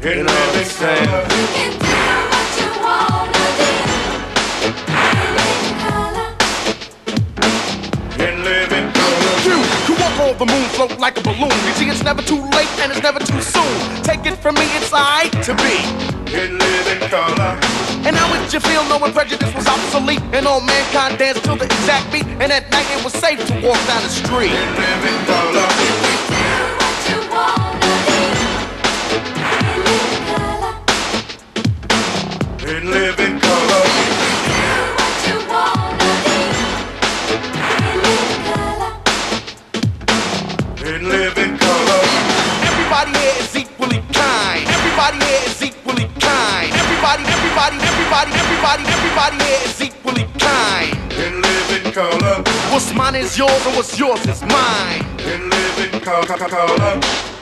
You know what I'm saying? the moon float like a balloon. You see, it's never too late and it's never too soon. Take it from me, it's I to be. In living color. And how would you feel knowing prejudice was obsolete and all mankind danced to the exact beat? And at night it was safe to walk down the street. In living color. In living color. Everybody here is equally kind. Everybody here is equally kind. Everybody, everybody, everybody, everybody, everybody here is equally kind. And live In color. What's mine is yours and what's yours is mine. And live In color.